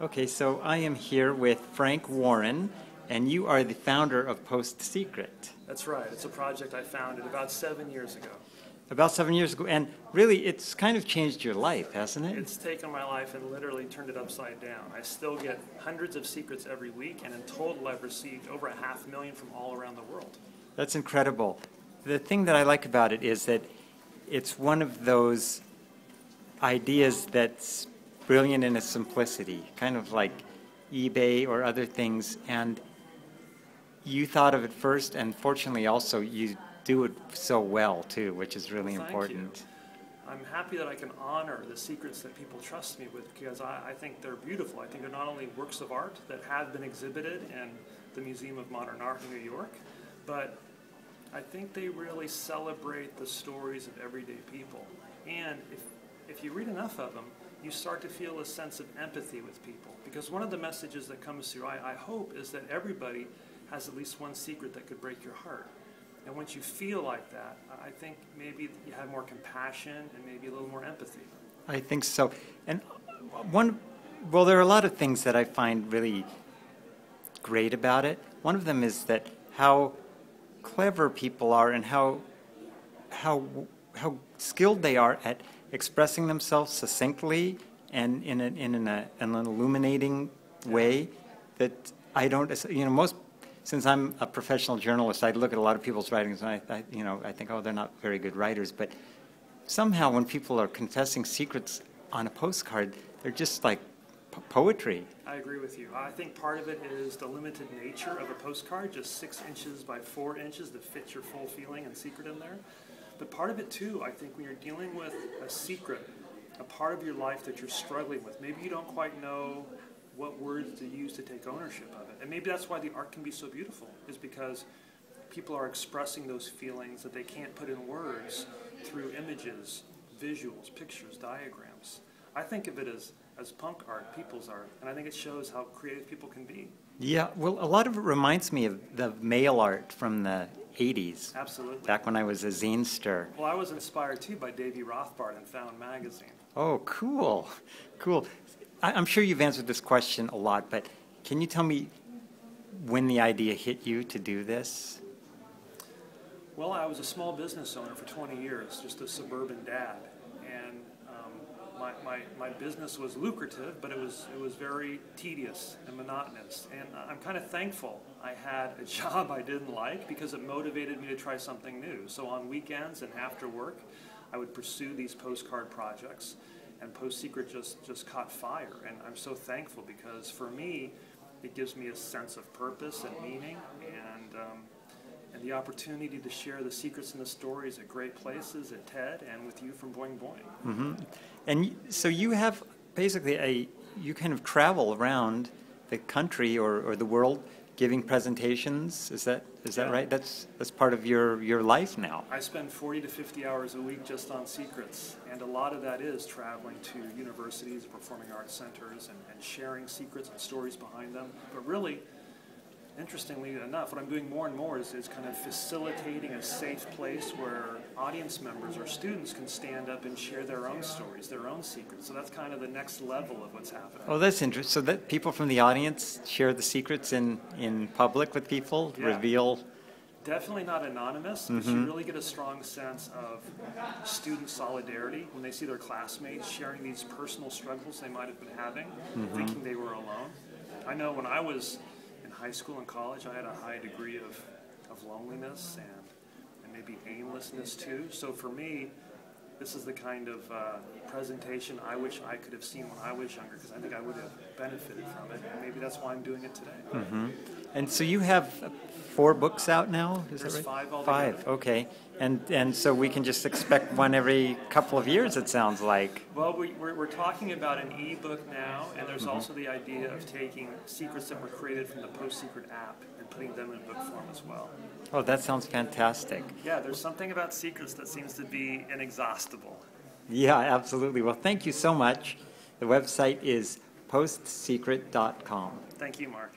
Okay, so I am here with Frank Warren, and you are the founder of Post Secret. That's right. It's a project I founded about seven years ago. About seven years ago, and really, it's kind of changed your life, hasn't it? It's taken my life and literally turned it upside down. I still get hundreds of secrets every week, and in total, I've received over a half million from all around the world. That's incredible. The thing that I like about it is that it's one of those ideas that's brilliant in its simplicity, kind of like eBay or other things. And you thought of it first, and fortunately, also, you do it so well, too, which is really thank important. you. I'm happy that I can honor the secrets that people trust me with because I, I think they're beautiful. I think they're not only works of art that have been exhibited in the Museum of Modern Art in New York, but I think they really celebrate the stories of everyday people. And if, if you read enough of them, you start to feel a sense of empathy with people. Because one of the messages that comes through, I, I hope, is that everybody has at least one secret that could break your heart. And once you feel like that, I think maybe you have more compassion and maybe a little more empathy. I think so. And uh, one, well, there are a lot of things that I find really great about it. One of them is that how clever people are and how how how skilled they are at expressing themselves succinctly and in, a, in an, a, an illuminating way that I don't, you know, most, since I'm a professional journalist, I look at a lot of people's writings and I, I, you know, I think, oh, they're not very good writers. But somehow when people are confessing secrets on a postcard, they're just like po- poetry. I agree with you. I think part of it is the limited nature of a postcard, just six inches by four inches that fits your full feeling and secret in there. But part of it too, I think when you're dealing with a secret, a part of your life that you're struggling with, maybe you don't quite know what words to use to take ownership of it. And maybe that's why the art can be so beautiful, is because people are expressing those feelings that they can't put in words through images, visuals, pictures, diagrams. I think of it as, as punk art, people's art, and I think it shows how creative people can be. Yeah, well, a lot of it reminds me of the mail art from the 80s, Absolutely. back when I was a zinester. Well, I was inspired too by Davy Rothbart and Found magazine. Oh, cool, cool. I, I'm sure you've answered this question a lot, but can you tell me when the idea hit you to do this? Well, I was a small business owner for 20 years, just a suburban dad, my, my, my business was lucrative, but it was it was very tedious and monotonous. And I'm kind of thankful I had a job I didn't like because it motivated me to try something new. So on weekends and after work, I would pursue these postcard projects, and Post Secret just just caught fire. And I'm so thankful because for me, it gives me a sense of purpose and meaning, and um, and the opportunity to share the secrets and the stories at great places at TED and with you from Boing Boing. Mm-hmm. And so you have basically a, you kind of travel around the country or, or the world giving presentations. Is that, is that Yeah. right? That's, that's part of your, your life now. I spend 40 to 50 hours a week just on secrets, and a lot of that is traveling to universities, performing arts centers, and, and sharing secrets and stories behind them. But really, interestingly enough, what I'm doing more and more is, is kind of facilitating a safe place where audience members or students can stand up and share their own stories, their own secrets. So that's kind of the next level of what's happening. Oh, that's interesting. So that people from the audience share the secrets in, in public with people, Yeah. reveal. Definitely not anonymous, but you mm-hmm. really get a strong sense of student solidarity when they see their classmates sharing these personal struggles they might have been having, mm-hmm. thinking they were alone. I know when I was high school and college, I had a high degree of, of loneliness and, and maybe aimlessness too. So for me, this is the kind of uh, presentation I wish I could have seen when I was younger because I think I would have benefited from it. And maybe that's why I'm doing it today. And so you have four books out now? Is There's that right? five altogether. Five, okay. And, and so we can just expect one every couple of years, it sounds like. Well, we, we're, we're talking about an ebook now, and there's mm-hmm. also the idea of taking secrets that were created from the Post Secret app and putting them in book form as well. Oh, that sounds fantastic. Yeah, there's something about secrets that seems to be inexhaustible. Yeah, absolutely. Well, thank you so much. The website is postsecret.com. Thank you, Mark.